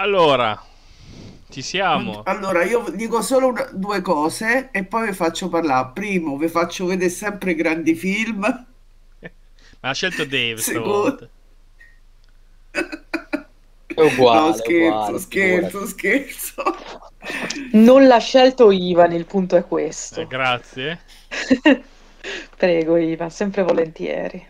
Allora, ci siamo. Allora, io dico solo una- due cose e poi vi faccio parlare. Primo, vi faccio vedere sempre grandi film. Ma ha scelto Dave Secondo, stavolta. È no, uguale, scherzo, uguale, scherzo, figurati. scherzo. Non l'ha scelto Ivan, il punto è Eh, questo. grazie. Prego, Ivan, sempre volentieri.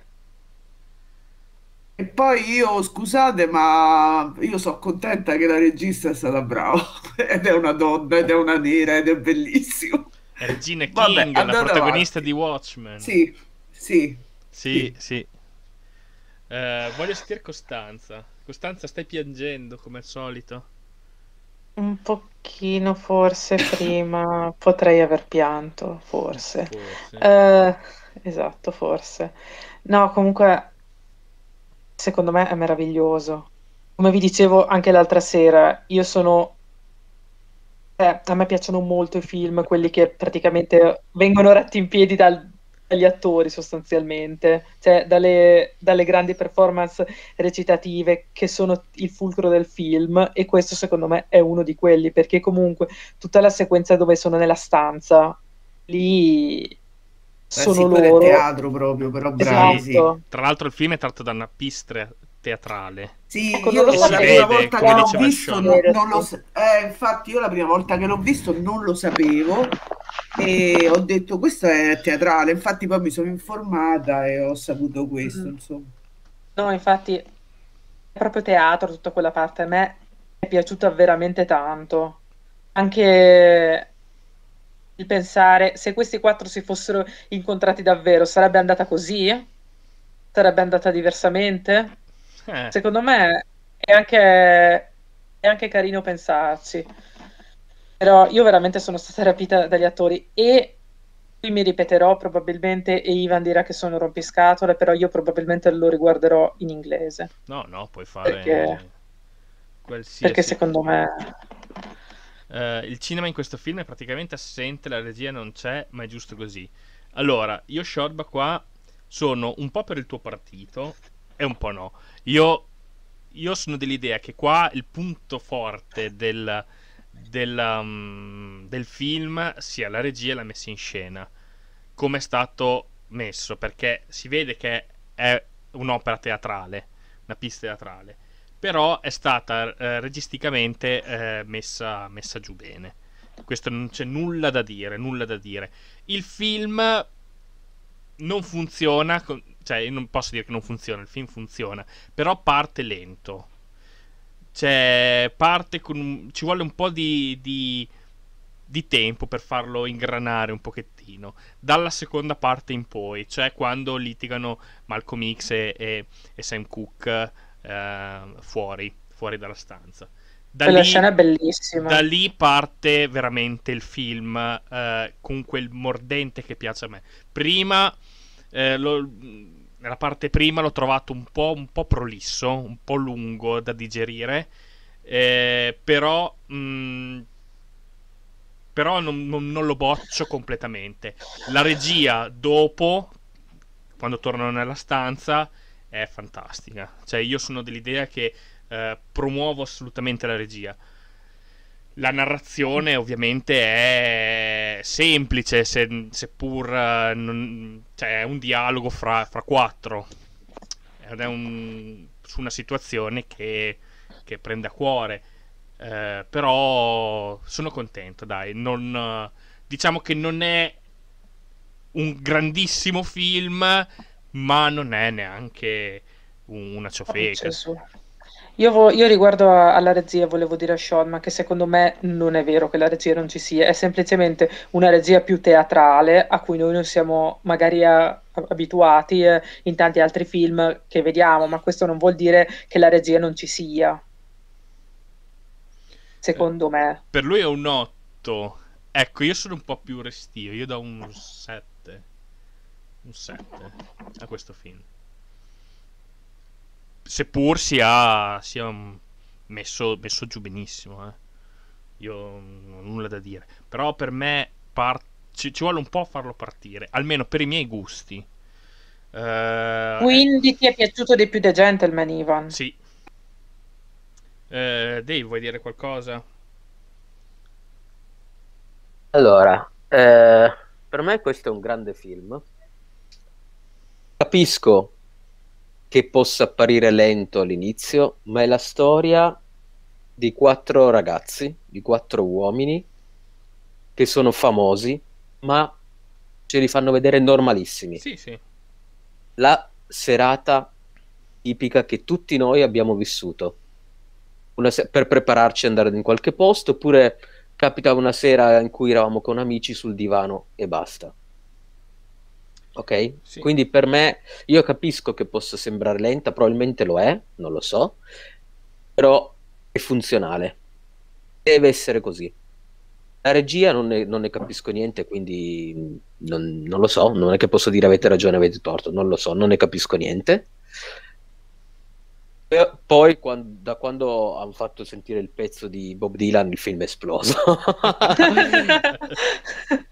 E poi io, scusate, ma io sono contenta che la regista è stata brava. Ed è una donna, ed è una nera, ed è bellissimo. È Regina Vabbè, King, la andate protagonista avanti. di Watchmen. Sì, sì, Sì, sì. sì. Eh, voglio sentire Costanza. Costanza, stai piangendo come al solito? Un pochino forse prima potrei aver pianto, forse. Forse. Eh, esatto, forse. No, comunque, secondo me è meraviglioso. Come vi dicevo anche l'altra sera, io sono... eh, a me piacciono molto i film, quelli che praticamente vengono retti in piedi dal- dagli attori sostanzialmente, cioè dalle, dalle grandi performance recitative che sono il fulcro del film e questo secondo me è uno di quelli, perché comunque tutta la sequenza dove sono nella stanza, lì sono sì, quello è loro. teatro proprio, però bravi, sì. Esatto. Tra l'altro il film è tratto da una pista teatrale. Sì, Ecco, io la prima volta che l'ho visto non, non lo sa- eh, infatti io la prima volta che l'ho visto non lo sapevo e ho detto questo è teatrale, infatti poi mi sono informata e ho saputo questo, Mhm. insomma. No, infatti è proprio teatro tutta quella parte, a me è piaciuta veramente tanto. Anche il pensare se questi quattro si fossero incontrati davvero, sarebbe andata così? Sarebbe andata diversamente? Eh, Secondo me è anche, è anche carino pensarci. Però io veramente sono stata rapita dagli attori e qui mi ripeterò probabilmente e Ivan dirà che sono rompiscatole, però io probabilmente lo riguarderò in inglese, no, no, puoi fare perché, qualsiasi. perché secondo me... Eh, il cinema in questo film è praticamente assente, la regia non c'è, ma è giusto così. Allora, io Shorba qua sono un po' per il tuo partito e un po' no. Io, io sono dell'idea che qua il punto forte del, del, um, del film sia la regia e la messa in scena, come è stato messo, perché si vede che è un'opera teatrale, una pista teatrale però è stata eh, registicamente eh, messa, messa giù bene. Questo non c'è nulla da dire, nulla da dire. Il film non funziona, cioè io non posso dire che non funziona, il film funziona, però parte lento. Cioè, parte con ci vuole un po' di, di, di tempo per farlo ingranare un pochettino. Dalla seconda parte in poi, cioè quando litigano Malcolm X e, e- e Sam Cooke eh, fuori, fuori dalla stanza. Da Quella lì, scena è bellissima. da lì parte veramente il film eh, con quel mordente che piace a me. Prima, eh, lo- nella parte prima l'ho trovato un po', un po' prolisso, un po' lungo da digerire, eh, però, mh, però non, non- non lo boccio completamente. La regia dopo, quando tornano nella stanza, è fantastica. Cioè, io sono dell'idea che eh, promuovo assolutamente la regia. La narrazione ovviamente è semplice, se- seppur eh, non- cioè, è un dialogo fra, fra quattro. Ed è un- su una situazione che, che prende a cuore. Eh, però sono contento, dai. Non, diciamo che non è un grandissimo film, ma non è neanche un- una ciofeca. Gesù. Io, vo- io riguardo a- alla regia volevo dire a Sean, ma che secondo me non è vero che la regia non ci sia, è semplicemente una regia più teatrale a cui noi non siamo magari a- abituati eh, in tanti altri film che vediamo, ma questo non vuol dire che la regia non ci sia, secondo me. Per lui è un 8. Ecco, io sono un po' più restio. Io do un 7. Un 7 a questo film. Seppur sia, sia messo, messo giù benissimo. eh. Io non ho nulla da dire. Però per me par- ci, ci vuole un po' farlo partire. Almeno per i miei gusti. Eh, Quindi ti è piaciuto di più The Gentleman, Ivan? sì. Eh, Dave, vuoi dire qualcosa? Allora, eh, per me questo è un grande film. Capisco che possa apparire lento all'inizio, ma è la storia di quattro ragazzi, di quattro uomini che sono famosi, ma ce li fanno vedere normalissimi. Sì, sì. La serata tipica che tutti noi abbiamo vissuto. Se- per prepararci ad andare in qualche posto, oppure capita una sera in cui eravamo con amici sul divano e basta. Ok? Sì. Quindi per me, io capisco che possa sembrare lenta, probabilmente lo è, non lo so, però è funzionale. Deve essere così. La regia non ne, non ne capisco niente, quindi non, non lo so, non è che posso dire avete ragione, avete torto, non lo so, non ne capisco niente. E Poi, quan- da quando hanno fatto sentire il pezzo di Bob Dylan, il film è esploso.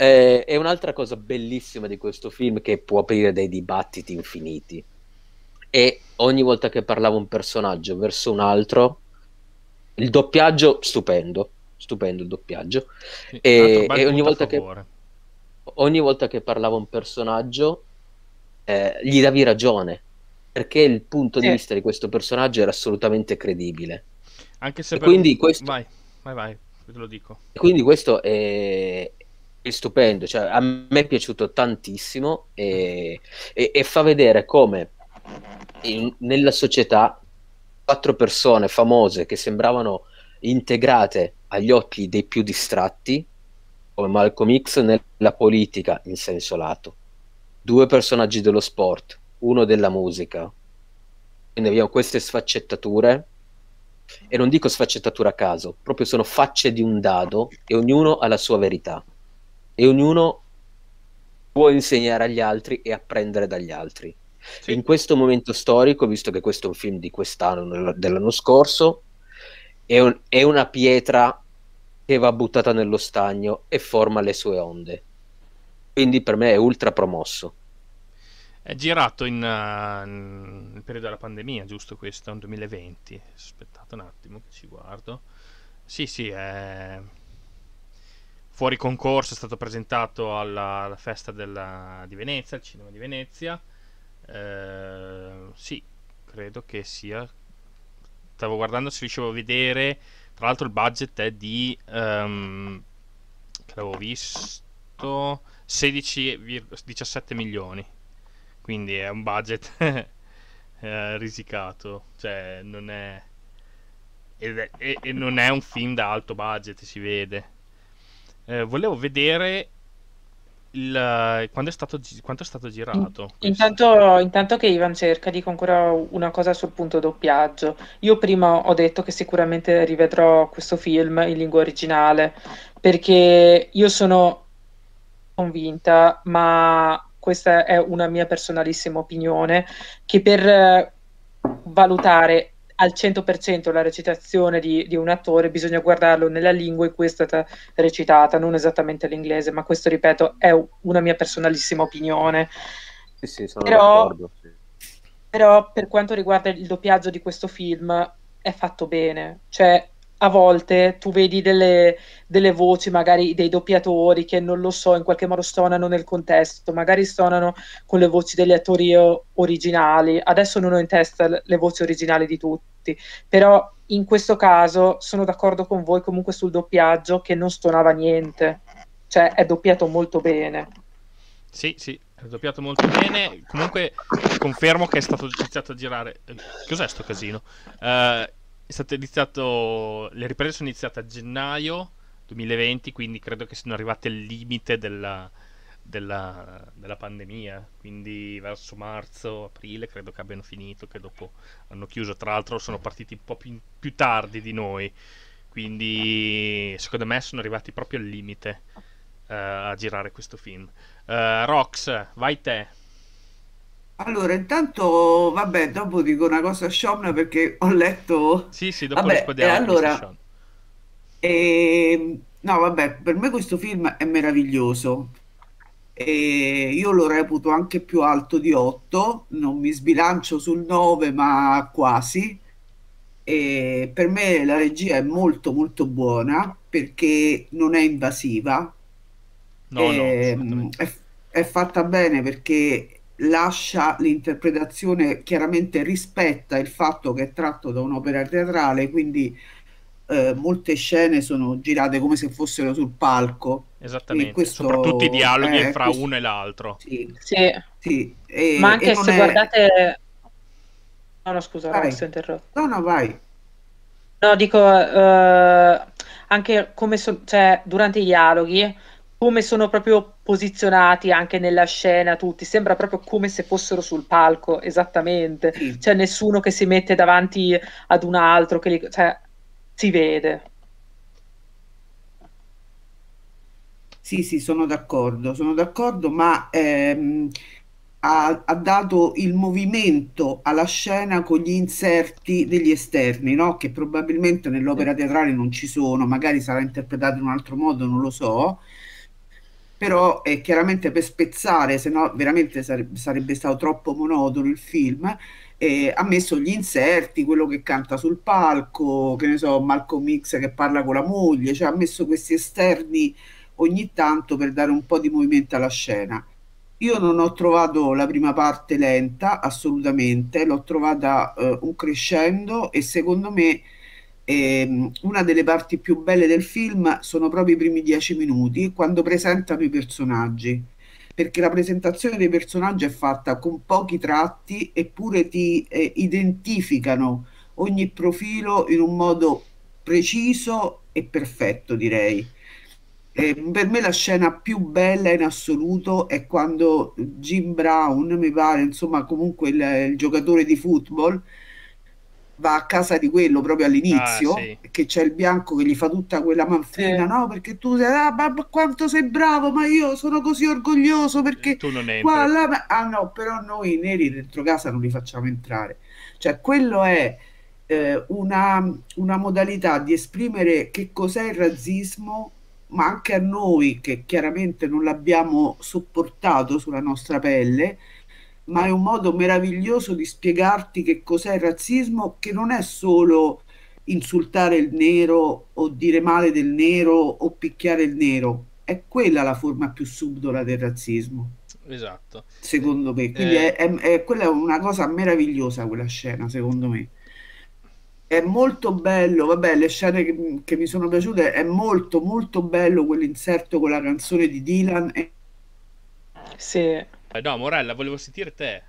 Eh, è un'altra cosa bellissima di questo film che può aprire dei dibattiti infiniti. E ogni volta che parlava un personaggio verso un altro, il doppiaggio stupendo, stupendo il doppiaggio. Sì, E- e ogni volta che- ogni volta che parlava un personaggio, eh, gli davi ragione, perché il punto di Sì. vista di questo personaggio era assolutamente credibile. Anche se E per- quindi questo- Vai, vai, vai, te lo dico. E quindi questo è stupendo, cioè, a me è piaciuto tantissimo e, e- e fa vedere come in- nella società quattro persone famose che sembravano integrate agli occhi dei più distratti, come Malcolm X nella politica in senso lato, due personaggi dello sport, uno della musica, quindi abbiamo queste sfaccettature e non dico sfaccettatura a caso, proprio sono facce di un dado e ognuno ha la sua verità e ognuno può insegnare agli altri e apprendere dagli altri. Sì. In questo momento storico, visto che questo è un film di quest'anno, dell'anno scorso, è, un- è una pietra che va buttata nello stagno e forma le sue onde. Quindi per me è ultra promosso. È girato in, uh, nel periodo della pandemia, giusto questo? Un 2020. Aspettate un attimo che ci guardo. Sì, sì, è fuori concorso, è stato presentato alla, alla festa della- di Venezia, al cinema di Venezia. Eh, sì, credo che sia. Stavo guardando se riuscivo a vedere. Tra l'altro il budget è di... ehm, che l'avevo visto... 16,17 milioni quindi è un budget eh, risicato cioè non è e non è un film da alto budget si vede Eh, volevo vedere il, quando è stato, quanto è stato girato. Intanto, intanto che Ivan cerca, dico ancora una cosa sul punto doppiaggio. Io prima ho detto che sicuramente rivedrò questo film in lingua originale perché io sono convinta, ma questa è una mia personalissima opinione, che per valutare al 100% la recitazione di, di un attore bisogna guardarlo nella lingua in cui è stata recitata, non esattamente l'inglese, ma questo, ripeto, è una mia personalissima opinione. Sì, sì, sono Però- d'accordo. sì. Però per quanto riguarda il doppiaggio di questo film è fatto bene, cioè a volte tu vedi delle, delle voci, magari dei doppiatori che non lo so, in qualche modo stonano nel contesto, magari stonano con le voci degli attori o- originali. Adesso non ho in testa le- voci originali di tutti, però in questo caso sono d'accordo con voi comunque sul doppiaggio che non stonava niente, cioè è doppiato molto bene. Sì, sì, è doppiato molto bene. Comunque confermo che è stato iniziato a girare. eh, Cos'è sto casino? Eh, è stato iniziato. Le riprese sono iniziate a gennaio 2020, quindi credo che siano arrivate al limite della, della, della pandemia. Quindi verso marzo, aprile credo che abbiano finito, che dopo hanno chiuso. Tra l'altro sono partiti un po' più, più tardi di noi. Quindi secondo me sono arrivati proprio al limite eh, a girare questo film. Eh, Rox, vai te. Allora, intanto, vabbè, dopo dico una cosa sciomna perché ho letto... Sì, sì, dopo Vabbè, rispondiamo e a questa allora- Sean. E, no, vabbè, per me questo film è meraviglioso. E io lo reputo anche più alto di 8, non mi sbilancio sul 9, ma quasi. Per me la regia è molto molto buona perché non è invasiva, No, no, e, assolutamente. è, è fatta bene perché lascia l'interpretazione, chiaramente rispetta il fatto che è tratto da un'opera teatrale, quindi eh, molte scene sono girate come se fossero sul palco. Esattamente. Soprattutto i questo dialoghi è fra questo, uno e l'altro. sì, Sì, sì, e, ma anche se è... guardate... No, no, scusa, Vai. Ho interrotto. No, no, vai. No, dico, eh, anche come so- cioè, durante i dialoghi, come sono proprio posizionati anche nella scena tutti, sembra proprio come se fossero sul palco, esattamente. Sì. C'è nessuno che si mette davanti ad un altro, che li- cioè, si vede. Sì, sì, sono d'accordo, sono d'accordo, ma ehm, ha, ha dato il movimento alla scena con gli inserti degli esterni, no? Che probabilmente nell'opera teatrale non ci sono, magari sarà interpretato in un altro modo, non lo so, però è chiaramente per spezzare, se no veramente sare- sarebbe stato troppo monotono il film. eh, ha messo gli inserti, quello che canta sul palco, che ne so, Malcolm X che parla con la moglie, cioè ha messo questi esterni ogni tanto per dare un po' di movimento alla scena. Io non ho trovato la prima parte lenta, assolutamente, l'ho trovata eh, un crescendo e secondo me ehm, una delle parti più belle del film sono proprio i primi dieci minuti, quando presentano i personaggi, perché la presentazione dei personaggi è fatta con pochi tratti eppure ti eh, identificano ogni profilo in un modo preciso e perfetto, direi. Eh, per me la scena più bella in assoluto è quando Jim Brown, mi pare, insomma, comunque il, il giocatore di football va a casa di quello proprio Ah, all'inizio, sì. che c'è il bianco che gli fa tutta quella manfrina, Sì. no? Perché tu sei, ah, ma ma quanto sei bravo, ma io sono così orgoglioso perché Tu non qua, entri. là, ma- ah no, però noi i neri dentro casa non li facciamo entrare. Cioè, quello è eh, una, una modalità di esprimere che cos'è il razzismo, ma anche a noi che chiaramente non l'abbiamo sopportato sulla nostra pelle, ma è un modo meraviglioso di spiegarti che cos'è il razzismo, che non è solo insultare il nero o dire male del nero o picchiare il nero, è quella la forma più subdola del razzismo, Esatto. secondo me. Quindi Eh, è, è- è- quella è una cosa meravigliosa quella scena, secondo me. È molto bello, vabbè, le scene che, che mi sono piaciute, è molto molto bello quell'inserto con la canzone di Dylan. e- Sì. Eh, no, Morella, volevo sentire te.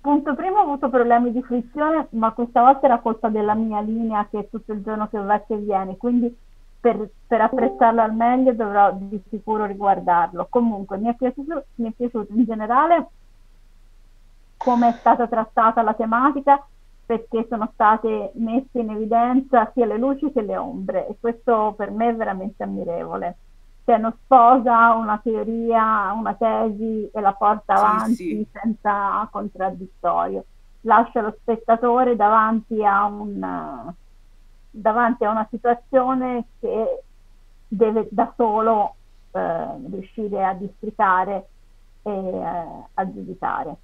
Punto primo ho avuto problemi di frizione, ma questa volta era colpa della mia linea che è tutto il giorno che va e che viene, quindi per, per apprezzarlo al meglio dovrò di sicuro riguardarlo. Comunque mi è piaciuto, mi è piaciuto in generale come è stata trattata la tematica perché sono state messe in evidenza sia le luci che le ombre e questo per me è veramente ammirevole. Cioè non sposa una teoria, una tesi e la porta Sì, avanti sì, senza contraddittorio. Lascia lo spettatore davanti a un, davanti a una situazione che deve da solo eh, riuscire a districare e eh, a giudicare.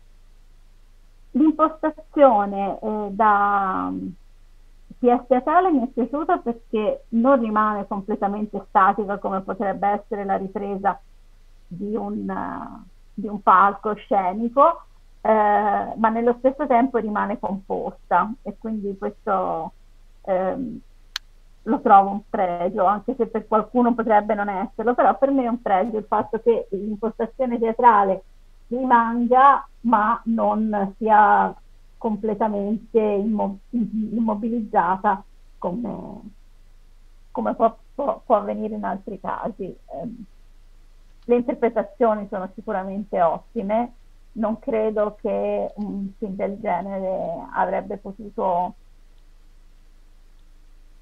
L'impostazione eh, da PS teatrale mi è piaciuta perché non rimane completamente statica come potrebbe essere la ripresa di un, uh, di un palco scenico, eh, ma nello stesso tempo rimane composta e quindi questo ehm, lo trovo un pregio, anche se per qualcuno potrebbe non esserlo, però per me è un pregio il fatto che l'impostazione teatrale rimanga ma non sia completamente immo- immobilizzata come, come può, può, può, avvenire in altri casi. Eh, le interpretazioni sono sicuramente ottime, non credo che un film del genere avrebbe potuto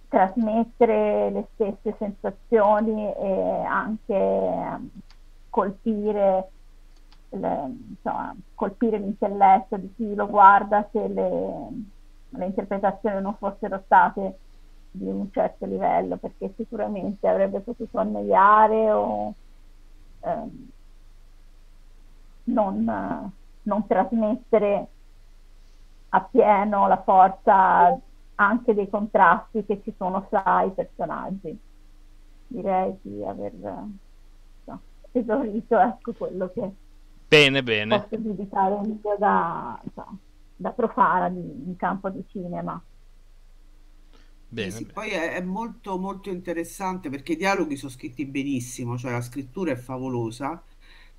trasmettere le stesse sensazioni e anche colpire le, insomma, colpire l'intelletto di chi lo guarda se le, le, interpretazioni non fossero state di un certo livello, perché sicuramente avrebbe potuto annoiare o ehm, non, non, trasmettere appieno la forza anche dei contrasti che ci sono fra i personaggi. Direi di aver no, esaurito ecco, quello che bene, bene. posso giudicare meglio da, da profana di, in campo di cinema. Bene, sì, sì. Poi è, è, molto molto interessante perché i dialoghi sono scritti benissimo, cioè la scrittura è favolosa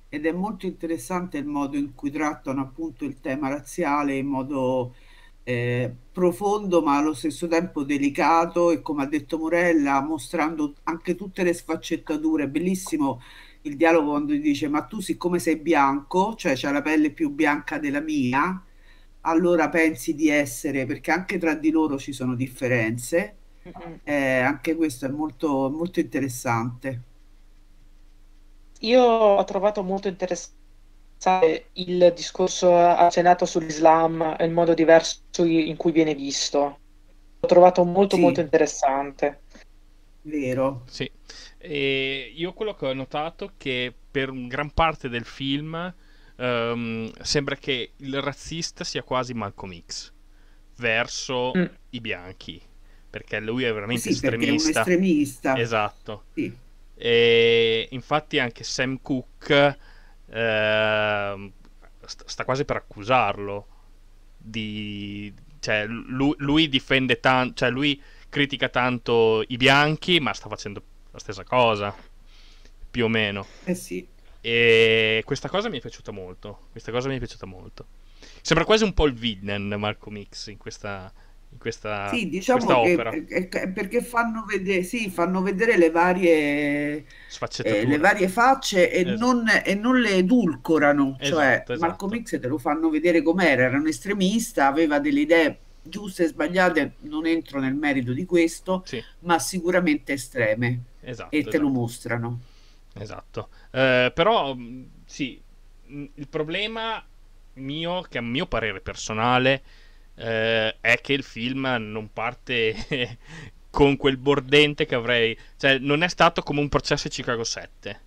ed è molto interessante il modo in cui trattano appunto il tema razziale in modo eh, profondo ma allo stesso tempo delicato e come ha detto Morella mostrando anche tutte le sfaccettature, bellissimo il dialogo quando dice ma tu siccome sei bianco, cioè c'hai la pelle più bianca della mia, allora pensi di essere, perché anche tra di loro ci sono differenze, eh, anche questo è molto, molto interessante. Io ho trovato molto interessante il discorso accennato sull'Islam e il modo diverso in cui viene visto. L'ho trovato molto, sì. molto interessante. Vero. Sì. E io quello che ho notato è che per gran parte del film um, sembra che il razzista sia quasi Malcolm X verso mm. i bianchi perché lui è veramente sì, estremista. È estremista. Esatto. Sì. E infatti anche Sam Cooke eh, sta quasi per accusarlo di cioè lui, lui difende tanto cioè lui critica tanto i bianchi ma sta facendo la stessa cosa più o meno eh sì e questa cosa mi è piaciuta molto. Questa cosa mi è piaciuta molto. Sembra quasi un po' il villain Marco Mix in questa, in questa, sì, diciamo questa che, perché fanno vedere, sì, fanno vedere le varie, eh, le varie facce e, esatto. non, e, non, le edulcorano. Esatto, cioè, esatto. Marco Mix te lo fanno vedere com'era, era un estremista, aveva delle idee giuste e sbagliate, non entro nel merito di questo, sì. ma sicuramente estreme. Esatto, e te lo esatto. mostrano. Esatto. Eh, però, mm, sì, mm, il problema mio, che a mio parere personale, eh, è che il film non parte con quel bordente che avrei... Cioè, non è stato come un processo Chicago 7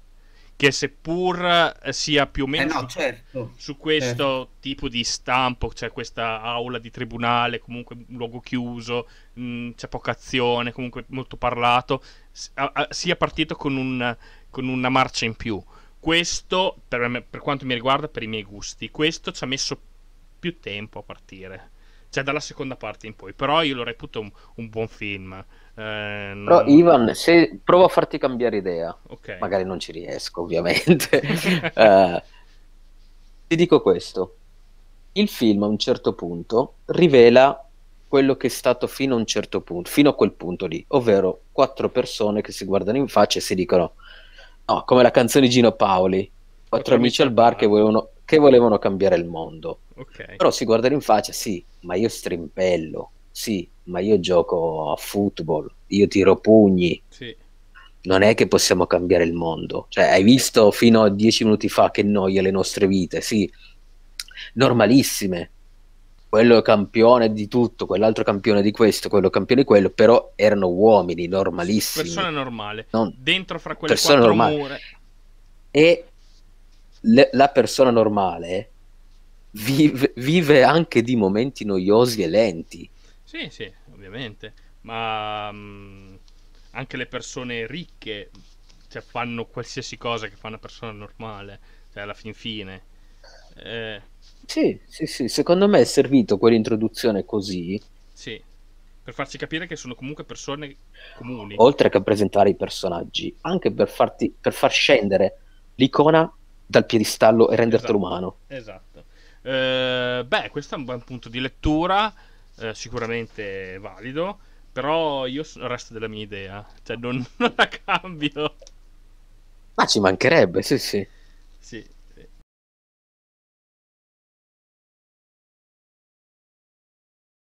che seppur eh, sia più o meno eh no, su, certo, su, questo certo. tipo di stampo, cioè questa aula di tribunale, comunque un luogo chiuso, mh, mm, c'è poca azione, comunque molto parlato, a, a, sia partito con, un, con, una marcia in più. Questo, per, me, per quanto mi riguarda, per i miei gusti, questo ci ha messo più tempo a partire cioè dalla seconda parte in poi. Però io lo reputo un, un buon film. Eh, non... Però Ivan, se provo a farti cambiare idea, okay. magari non ci riesco ovviamente, uh, ti dico questo. Il film a un certo punto rivela quello che è stato fino a un certo punto, fino a quel punto lì, ovvero quattro persone che si guardano in faccia e si dicono, no, come la canzone di Gino Paoli, quattro amici al bar che volevano, che volevano cambiare il mondo. Okay. Però si guardano in faccia, sì, ma io strimpello, sì, ma io gioco a football, io tiro pugni. Sì. Non è che possiamo cambiare il mondo. Cioè, hai visto fino a dieci minuti fa che noia le nostre vite, sì, normalissime. Quello è campione di tutto, quell'altro campione di questo, quello campione di quello, però erano uomini normalissimi. Persone normali. Non... Dentro fra quelle persone quattro normali. E le, la persona normale vive, vive anche di momenti noiosi e lenti. Sì, sì, ovviamente, ma um, anche le persone ricche cioè, fanno qualsiasi cosa che fa una persona normale, cioè alla fin fine. Eh... Sì, sì, sì, secondo me è servito quell'introduzione così. Sì, per farci capire che sono comunque persone comuni. Oltre che presentare i personaggi, anche per, farti, per far scendere l'icona dal piedistallo e rendertelo esatto, umano. Esatto. Eh, beh, questo è un buon punto di lettura, eh, sicuramente valido, però io resto della mia idea, cioè non, non la cambio. Ma ci mancherebbe, sì, sì.